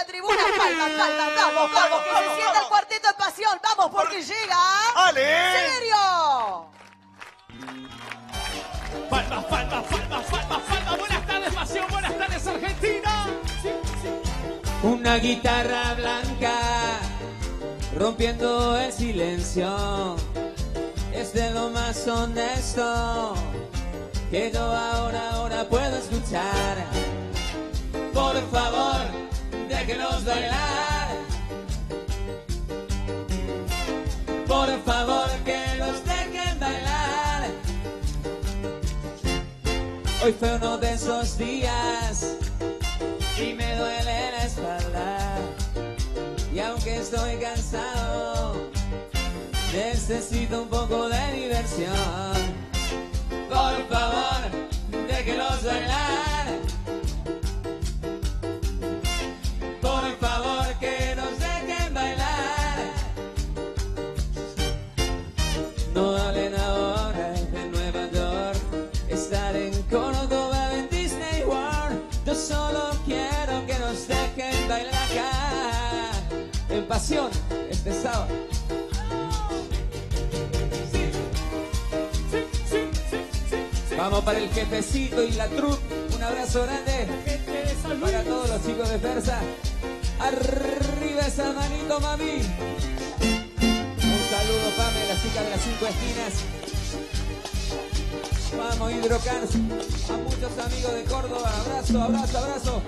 la tribuna. Palmas, palmas, vamos, vamos, que se sienta el cuarteto de pasión. Vamos, porque llega. ¡Ale! ¡Serio! Palmas, palmas, palmas, palmas, palmas. Buenas tardes, pasión. Buenas tardes, Argentina. Una guitarra blanca rompiendo el silencio. Es de lo más honesto que yo ahora, ahora puedo escuchar. Por favor, déjenos bailar. Por favor, que los dejen bailar. Hoy fue uno de esos días y me duele la espalda. Y aunque estoy cansado, necesito un poco de diversión. Por favor, déjenos bailar. Pasión, este sábado. Vamos para el jefecito y la trup. Un abrazo grande para todos los chicos de Fersa. Arriba esa manito, mami. Un saludo, Pame, las chicas de las cinco esquinas. Vamos, Hidrocars. A muchos amigos de Córdoba. Abrazo, abrazo, abrazo.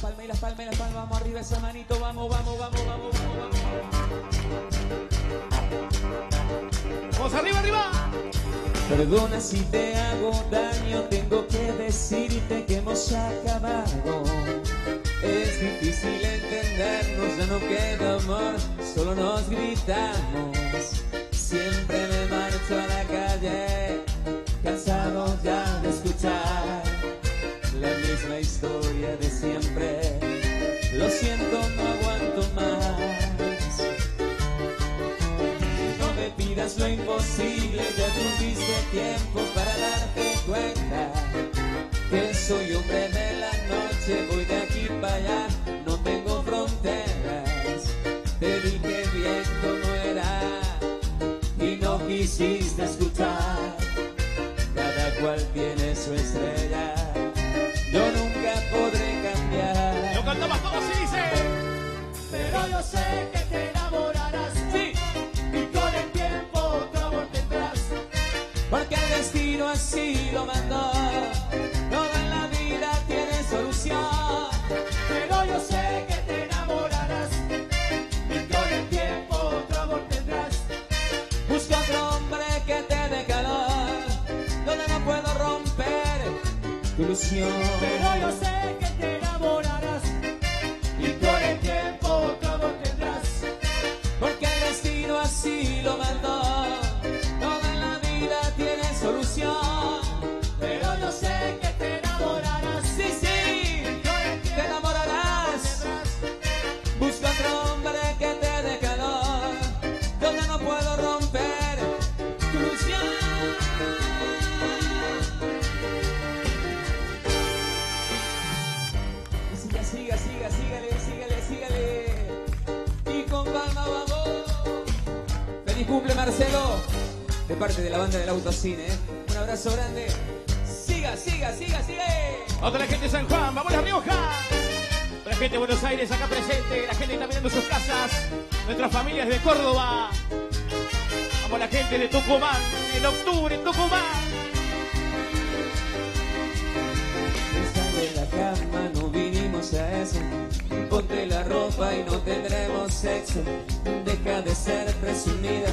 Las palmas, y las palmas, y las palmas, vamos arriba esa manito, vamos, vamos, vamos, vamos, vamos, vamos. Vamos arriba, arriba. Perdona si te hago daño, tengo que decirte que hemos acabado. Es difícil entendernos, ya no queda amor, solo nos gritamos. Siempre me marcho a la calle, pidas lo imposible, ya tuviste tiempo para darte cuenta que soy hombre de la noche, voy de aquí para allá, no tengo fronteras. Te dije viejo no era y no quisiste escuchar. Cada cual tiene su estrella, yo nunca podré cambiar. Lo cantamos todos y dice. Pero yo sé que te enamorarás Sí, lo mandó. Todo en la vida tiene solución. Pero yo sé que te enamorarás y con el tiempo otro amor tendrás. Busca otro hombre que te dé calor, donde no puedo romper tu ilusión. parte de la banda del autocine. ¿eh? Un abrazo grande. Siga, siga, siga, siga. Otra gente de San Juan, vamos a La Rioja. La gente de Buenos Aires acá presente, la gente está mirando sus casas, nuestras familias de Córdoba. Vamos la gente de Tucumán, en octubre en Tucumán. de la cama, no vinimos a eso. Ponte la ropa y no tendremos sexo. Deja de ser presumida.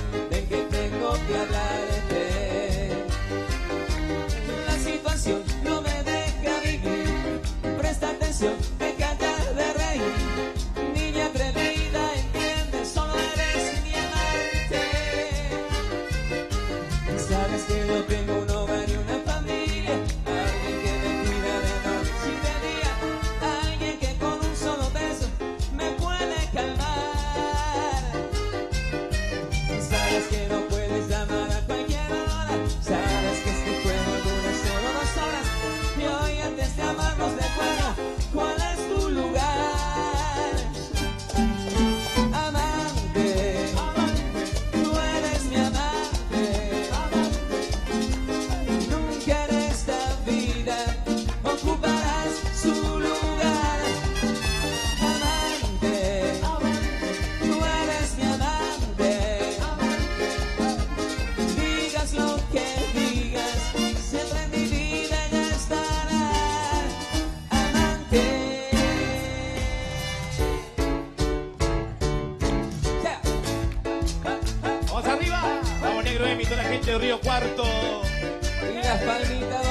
Río Cuarto. Y las palmitas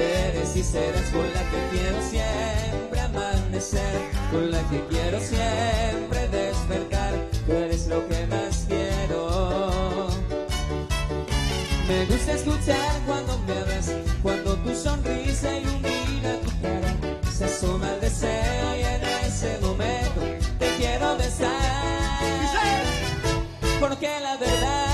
eres y serás con la que quiero siempre amanecer, con la que quiero siempre despertar, tú eres lo que más quiero. Me gusta escuchar cuando me ves, cuando tu sonrisa ilumina tu cara, se asoma el deseo y en ese momento te quiero besar, porque la verdad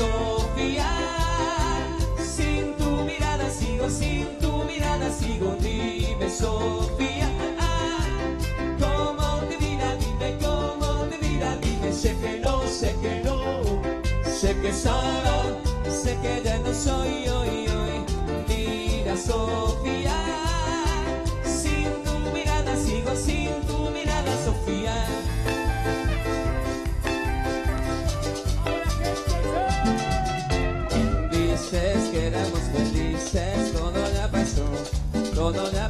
Sofía. Sin tu mirada sigo, sin tu mirada sigo, dime Sofía. ¿Cómo te dirá? Dime, ¿cómo te mira, Dime, sé que no, sé que no, sé que solo, sé que ya no soy hoy, hoy, mira Sofía. todo de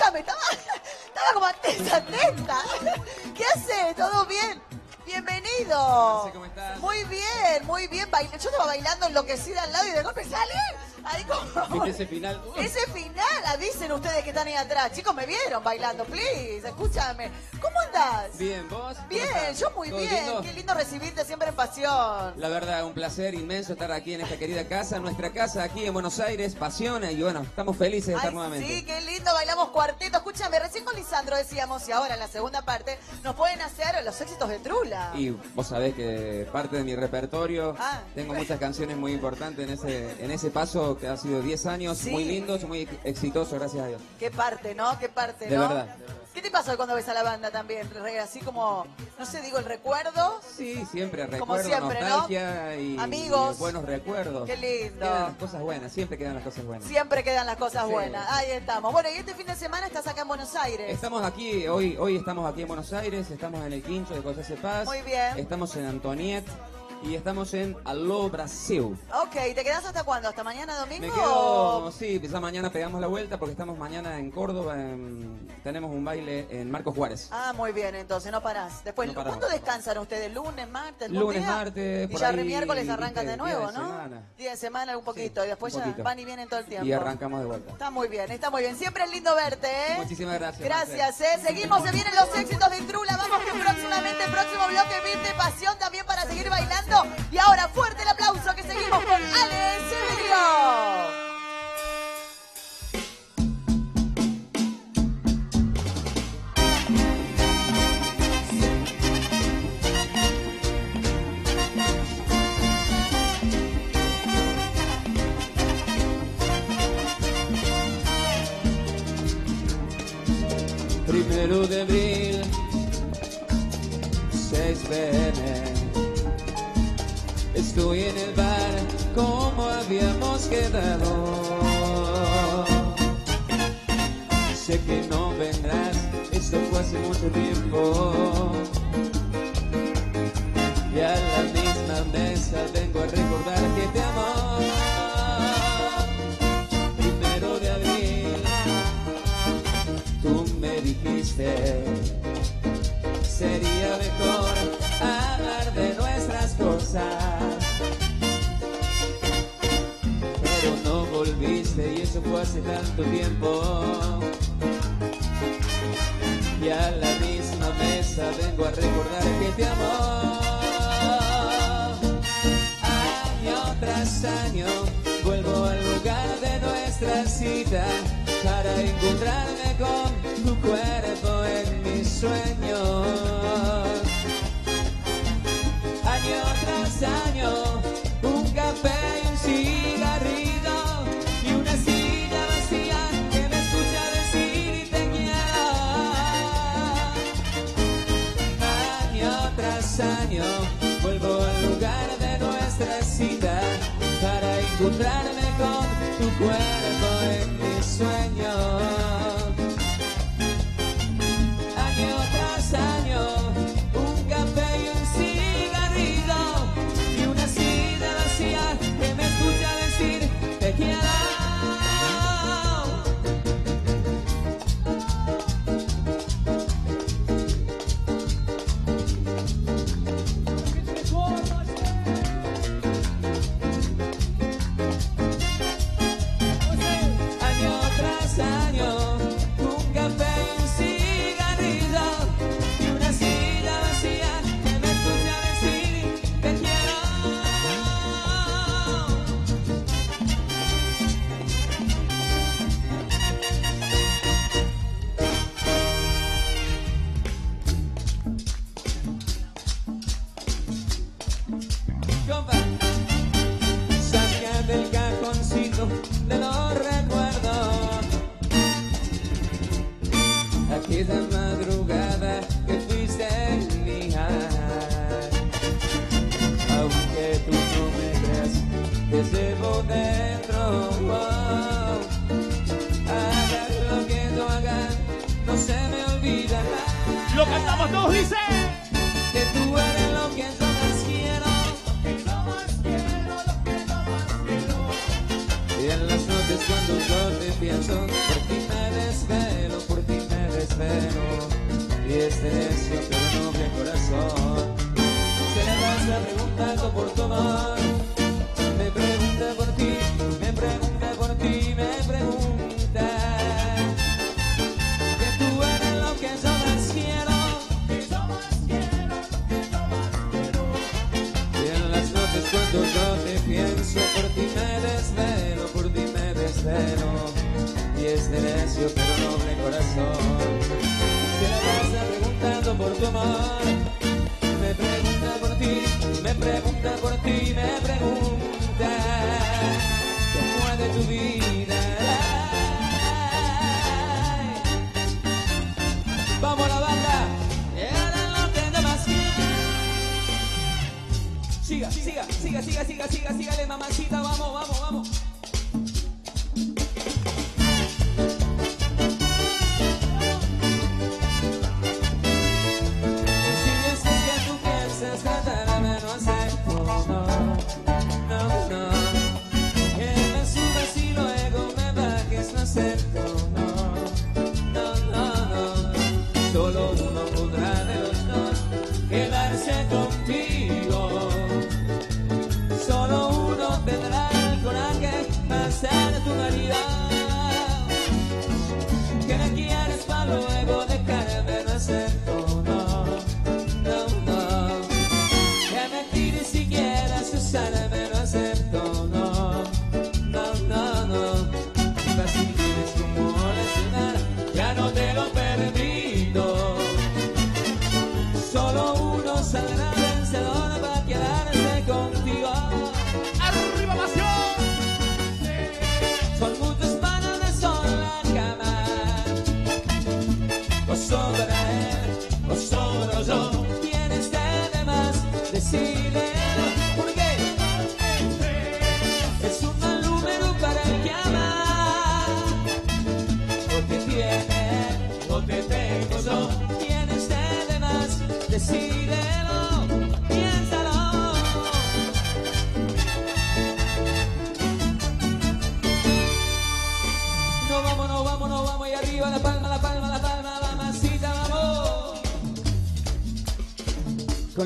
escúchame, estaba, estaba como atenta, atenta. ¿Qué hace? ¿Todo bien? Bienvenido. ¿Cómo estás? Muy bien, muy bien. Yo estaba bailando enloquecida al lado y de golpe sale. ¿Viste ese final? Ese final, avisen ustedes que están ahí atrás. Chicos, me vieron bailando, please, escúchame. ¿Cómo andás? Bien, ¿vos? ¿Cómo Bien, yo muy ¿Todo bien. lindo? Qué lindo recibirte siempre en pasión. La verdad, un placer inmenso estar aquí en esta querida casa, nuestra casa aquí en Buenos Aires, pasiona y bueno, estamos felices de estar Ay, nuevamente. sí, qué lindo, bailamos cuarteto. Escúchame, recién con Lisandro decíamos, y ahora en la segunda parte, nos pueden hacer los éxitos de Trula. Y vos sabés que parte de mi repertorio, Ah. tengo muchas canciones muy importantes en ese, en ese paso que ha sido 10 años, Sí. muy lindos, muy exitosos, gracias a Dios. Qué parte, ¿no? Qué parte, De ¿no? verdad, de verdad. ¿Qué te pasó cuando ves a la banda también? Así como, no sé, digo, el recuerdo. Sí, siempre Como recuerdo, siempre, ¿no? nostalgia y, Amigos. y buenos recuerdos. Qué lindo. Quedan las cosas buenas, siempre quedan las cosas buenas. Siempre quedan las cosas Sí. buenas. Ahí estamos. Bueno, y este fin de semana estás acá en Buenos Aires. Estamos aquí, hoy, hoy estamos aquí en Buenos Aires, estamos en el Quincho de José Paz. Muy bien. Estamos en Antoniet y estamos en Alô Brasil. Ok, ¿te quedás hasta cuándo? ¿Hasta mañana domingo? Me quedo, sí, ya mañana pegamos la vuelta porque estamos mañana en Córdoba, en- tenemos un baile en Marcos Juárez. Ah, muy bien, entonces no parás. Después, No. ¿cuándo descansan ustedes? ¿Lunes, martes? Lunes, martes, Y por ya ahí, miércoles arrancan de nuevo, día de ¿no? semana. Día de semana un poquito Sí, y después ya van y vienen todo el tiempo. Y arrancamos de vuelta. Está muy bien, está muy bien. Siempre es lindo verte, ¿eh? Muchísimas gracias. Gracias, ¿eh? Seguimos, se vienen los éxitos de Trula. Vamos que próximamente, próximo bloque, Virte Pasión también para seguir bailando. Y ahora, fuerte el aplauso que seguimos con Ale Severio. Y a la misma mesa vengo a recordar que te amo. Primero de abril, tú me dijiste sería mejor hablar de nuestras cosas pero no volviste y eso fue hace tanto tiempo. Y a la misma mesa vengo a recordar que te amo tras año vuelvo al lugar de nuestra cita para encontrarme encontrarme con tu cuerpo necio pero noble corazón. Se la pasa preguntando por tu amor, me pregunta por ti, me pregunta por ti, me pregunta cómo es de tu vida. Ay. Vamos la banda, era lo que andabas Siga, siga, siga, siga, siga, siga, siga, siga, mamacita, vamos, vamos.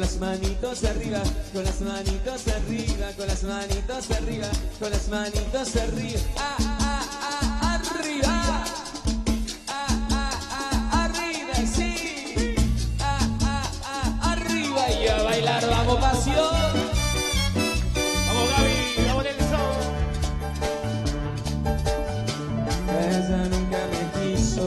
las manitos arriba, con las manitos arriba, con las manitos arriba, con las manitos arriba. Ah, ah, ah, ah arriba. Ah, arriba, sí. Arriba y a bailar, vamos pasión. vamos, Ella nunca me quiso